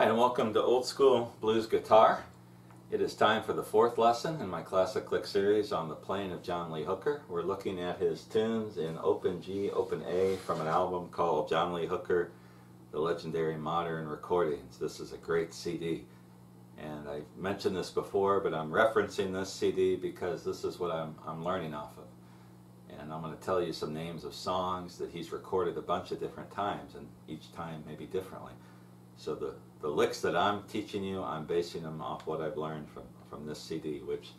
Hi and welcome to Old School Blues Guitar. It is time for the fourth lesson in my Classic Lick series on the playing of John Lee Hooker. We're looking at his tunes in open G, open A from an album called John Lee Hooker, The Legendary Modern Recordings. This is a great CD. And I mentioned this before, but I'm referencing this CD because this is what I'm, I'm learning off of. And I'm going to tell you some names of songs that he's recorded a bunch of different times, and each time maybe differently. So the, the licks that I'm teaching you, I'm basing them off what I've learned from, from this CD, which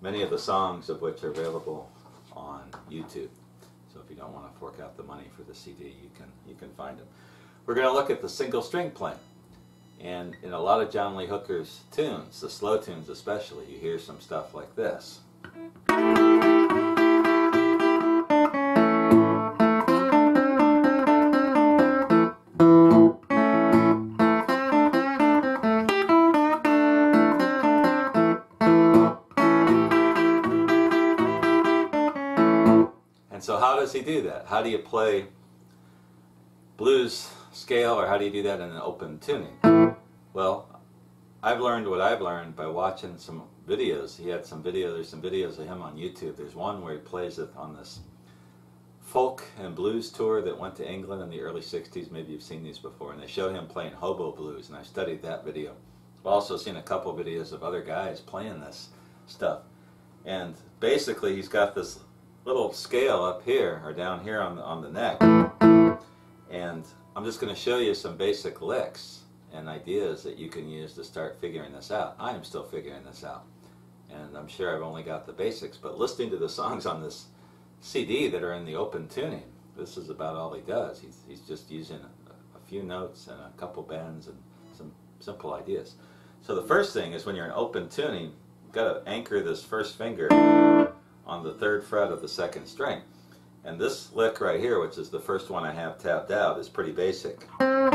many of the songs of which are available on YouTube. So if you don't want to fork out the money for the CD, you can, you can find them. We're going to look at the single string playing. And in a lot of John Lee Hooker's tunes, the slow tunes especially, you hear some stuff like this. And so how does he do that? How do you play blues scale or how do you do that in an open tuning? Well, I've learned what I've learned by watching some videos. He had some videos, there's some videos of him on YouTube. There's one where he plays it on this folk and blues tour that went to England in the early 60s. Maybe you've seen these before. And they show him playing hobo blues, and I studied that video. I've also seen a couple videos of other guys playing this stuff. And basically, he's got this little scale up here, or down here on the, on the neck. And I'm just going to show you some basic licks and ideas that you can use to start figuring this out. I am still figuring this out. And I'm sure I've only got the basics, but listening to the songs on this CD that are in the open tuning, this is about all he does. He's, he's just using a, a few notes and a couple bends and some simple ideas. So the first thing is when you're in open tuning, you've got to anchor this first finger on the third fret of the second string. And this lick right here, which is the first one I have tapped out, is pretty basic. And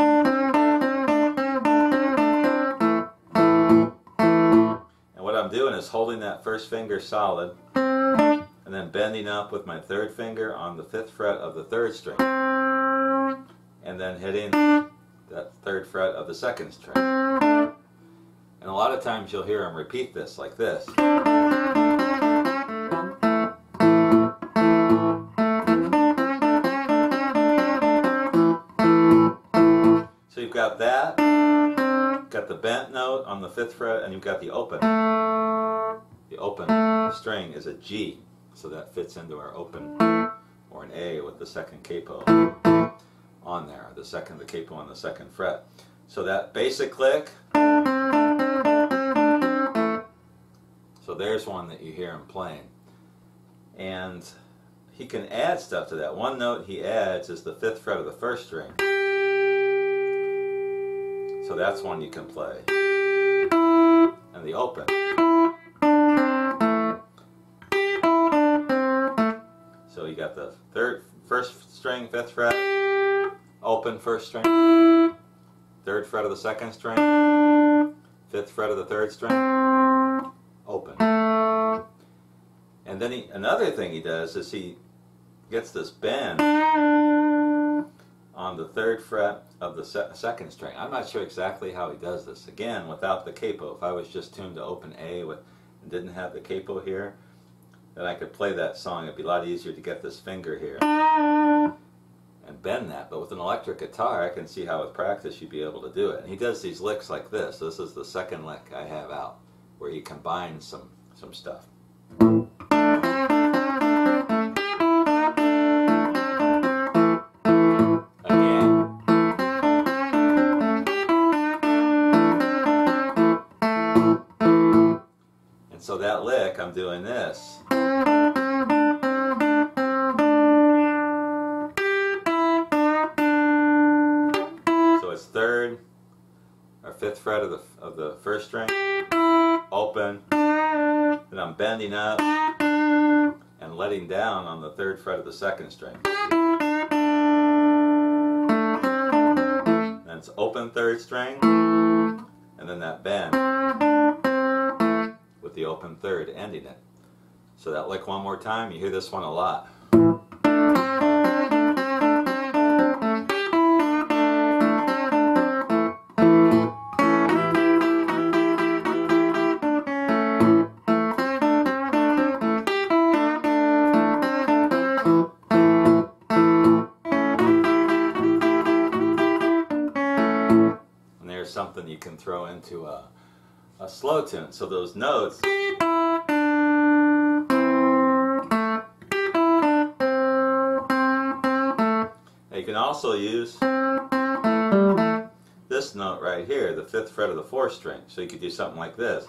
what I'm doing is holding that first finger solid and then bending up with my third finger on the fifth fret of the third string and then hitting that third fret of the second string. And a lot of times you'll hear him repeat this like this. The fifth fret, and you've got the open. The open string is a G, so that fits into our open, or an A with the second capo on there, the second, the capo on the second fret. So that basic click, so there's one that you hear him playing. And he can add stuff to that. One note he adds is the fifth fret of the first string. So that's one you can play. The open. So you got the third, first string, fifth fret, open first string, third fret of the second string, fifth fret of the third string, open. And then he, another thing he does is he gets this bend on the third fret of the se second string. I'm not sure exactly how he does this. Again, without the capo. If I was just tuned to open A with, and didn't have the capo here, then I could play that song. It'd be a lot easier to get this finger here and bend that. But with an electric guitar, I can see how with practice you'd be able to do it. And he does these licks like this. This is the second lick I have out, where he combines some, some stuff. Lick, I'm doing this. So it's third or fifth fret of the of the first string, open, then I'm bending up and letting down on the third fret of the second string. Then it's open third string, and then that bend the open third, ending it. So that lick one more time, you hear this one a lot. And there's something you can throw into a a slow tune. So those notes. You can also use this note right here, the fifth fret of the fourth string. So you could do something like this.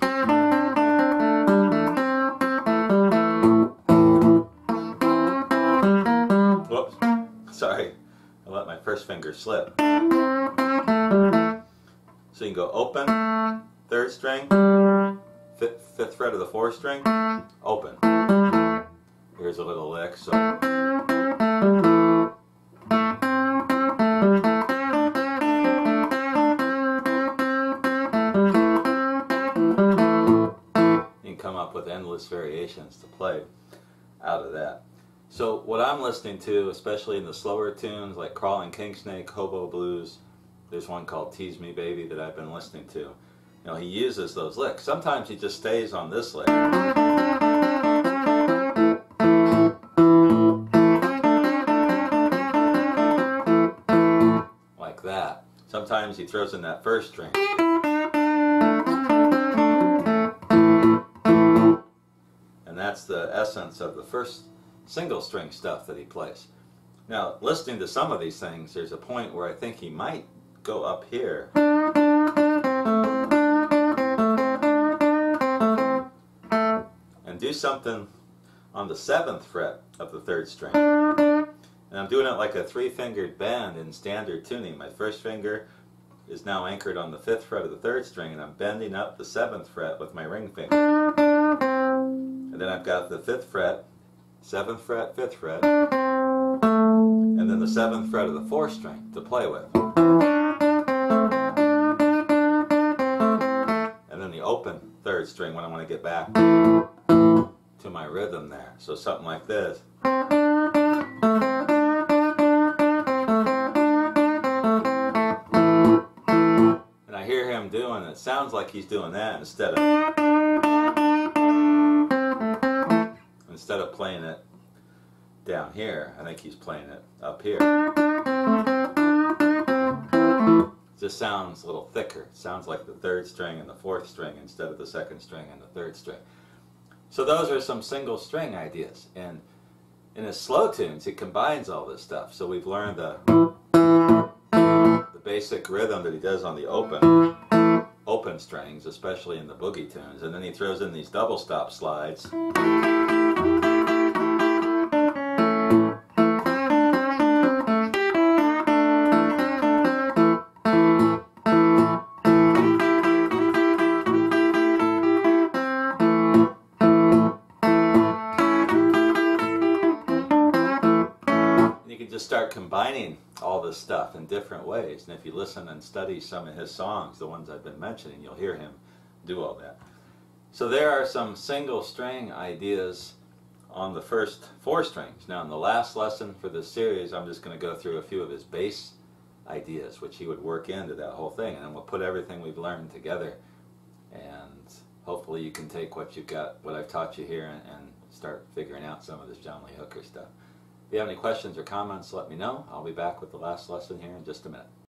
Sorry, I let my first finger slip. So you can go open, third string, fifth, fifth fret of the fourth string, open. Here's a little lick. So. You can come up with endless variations to play out of that. So what I'm listening to, especially in the slower tunes like Crawling Kingsnake, Hobo Blues, there's one called Tease Me Baby that I've been listening to. You know, he uses those licks. Sometimes he just stays on this lick. Like that. Sometimes he throws in that first string. And that's the essence of the first single string stuff that he plays. Now, listening to some of these things, there's a point where I think he might go up here. Do something on the seventh fret of the third string. And I'm doing it like a three-fingered bend in standard tuning. My first finger is now anchored on the fifth fret of the third string, and I'm bending up the seventh fret with my ring finger. And then I've got the fifth fret, seventh fret, fifth fret, and then the seventh fret of the fourth string to play with. And then the open third string when I want to get back to my rhythm there. So something like this. And I hear him doing it. Sounds like he's doing that instead of instead of playing it down here, I think he's playing it up here. It just sounds a little thicker. It sounds like the third string and the fourth string instead of the second string and the third string. So those are some single string ideas. And in his slow tunes, he combines all this stuff. So we've learned the, the basic rhythm that he does on the open open strings, especially in the boogie tunes. And then he throws in these double stop slides. Can just start combining all this stuff in different ways. And if you listen and study some of his songs, the ones I've been mentioning, you'll hear him do all that. So there are some single string ideas on the first four strings. Now in the last lesson for this series, I'm just going to go through a few of his bass ideas, which he would work into that whole thing. And then we'll put everything we've learned together. And hopefully you can take what you've got, what I've taught you here, and, and start figuring out some of this John Lee Hooker stuff. If you have any questions or comments, let me know. I'll be back with the last lesson here in just a minute.